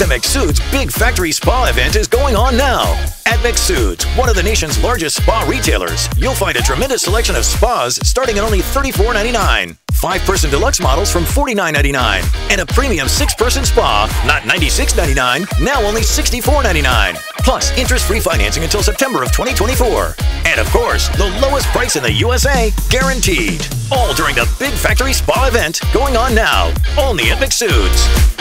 The Macksood's Big Factory Spa event is going on now. At Macksood's, one of the nation's largest spa retailers, you'll find a tremendous selection of spas starting at only $34.99. Five person deluxe models from $49.99. And a premium six person spa, not $96.99, now only $64.99. Plus interest free financing until September of 2024. And of course, the lowest price in the USA, guaranteed. All during the Big Factory Spa event going on now, only at Macksood's.